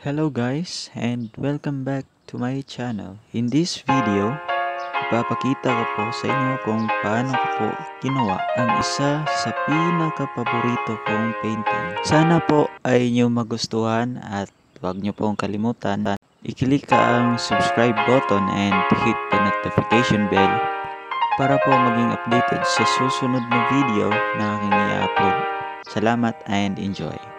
Hello guys and welcome back to my channel. In this video, ipapakita ko po sa inyo kung paano ko po ginawa ang isa sa pinaka-paborito kong painting. Sana po ay inyo magustuhan at huwag nyo pong kalimutan i-click ang subscribe button and hit the notification bell para po maging updated sa susunod na video na aking i-upload. Salamat and enjoy!